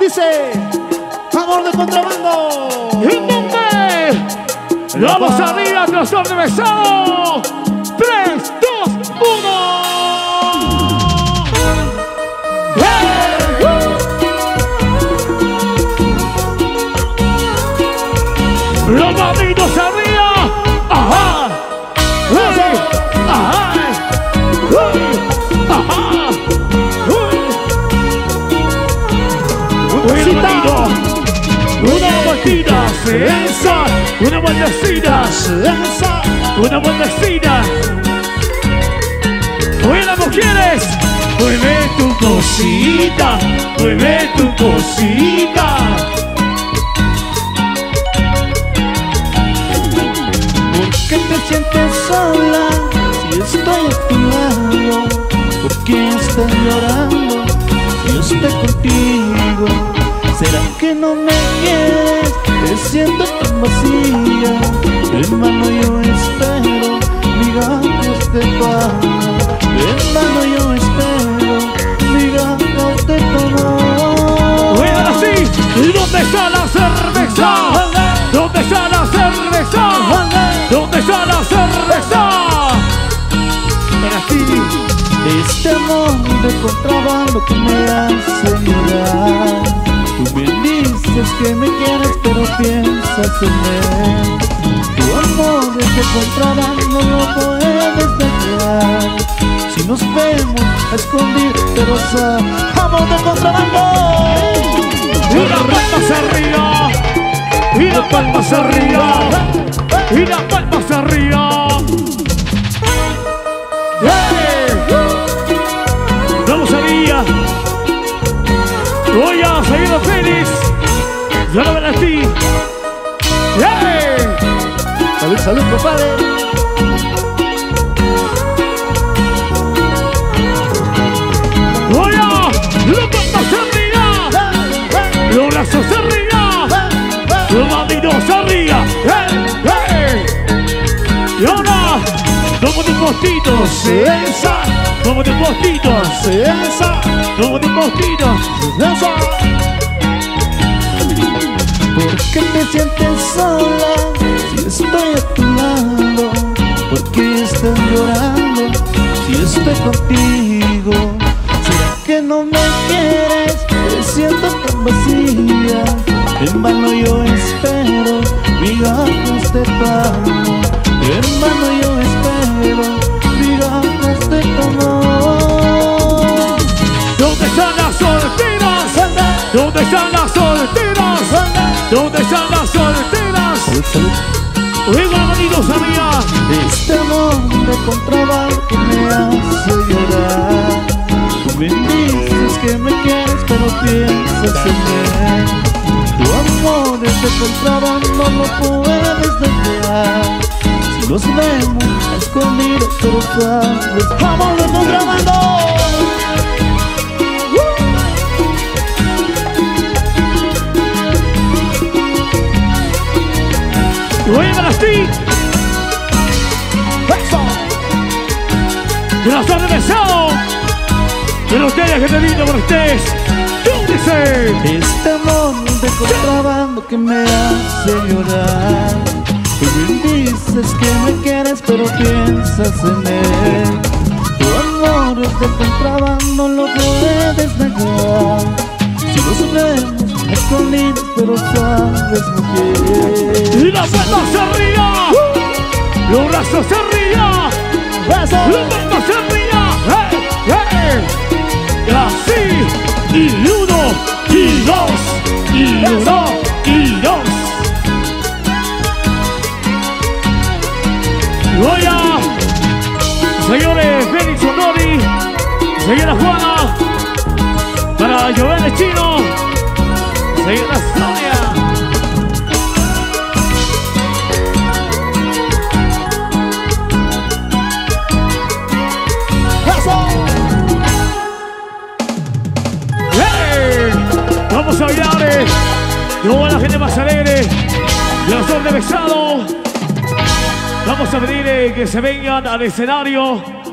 Dice, amor de contrabando. Vamos arriba, trasor de besado. 3, 2, 1. Los mamitos sensa, una vueltecita sensa, una vueltecita. Oye, mujeres, mueve tu cosita, mueve tu cosita. ¿Por qué te sientes sola si estoy a tu lado? ¿Por qué estás llorando si yo estoy contigo? ¿Será que no me quieres? Te siento tan vacía Hermano yo espero mi gato esté pago Hermano yo espero mi gato esté pago Oye, ahora sí, ¿y dónde está la cerveza? ¿Dónde está la cerveza? ¿Dónde está la cerveza? Ahora sí. Este amor de contrabando que me hace me dices que me quieres pero piensas en él Tu amor es de contrabando no puedes dejar Si nos vemos a escondir pero amor de contrabando Y las palmas arriba. Y las palmas arriba. Y las palmas arriba. ¡Hey! Vamos arriba. Voy a seguir a Félix. Ya lo ven a ti. ¡Hey! Salud, salud compadre Voy a las palmas arriba. Los brazos arriba. Los manitos arriba. ¡Hey! ¡Hey! Y ahora, vamos de postito, sensa. Vamos de postito, sensa. Vamos de postito, sensa. ¿Por qué te sientes sola si estoy a tu lado? ¿Por qué estás llorando si estoy contigo? ¿Será que no me quieres? Te siento tan vacía En vano yo espero mi gato esté pago Hermano yo espero mi gato esté pago ¿Dónde están las solteras? ¿Dónde están las solteras? ¿Dónde están las solteras? Manitos arriba. Este amor de contrabando que me hace llorar. Tú me dices que me quieres pero piensas en él. Tu amor es de contrabando no puedes dejar Si nos vemos a escondidas pero sabes. Amor de contrabando Para ti. ¡Eso! Corazón de besado. De los días que te vino por ustedes. ¿Tú dice? Este amor de contrabando que me hace llorar Tú me dices que me quieres pero piensas en él Tu amor de contrabando, lo puedes negar Si vemos escondidos pero sabes mujer Y las palmas arriba. Los brazos arriba. Los brazos arriba. ¡Hey! ¡Hey! Y así. Y uno. Y dos. Y uno. Y dos. Voy a. Señores Félix Honori. Señora Juana. Para Joven el eh. Luego la gente más alegre. Los dos de besado. Vamos a pedir eh, que se vengan al escenario.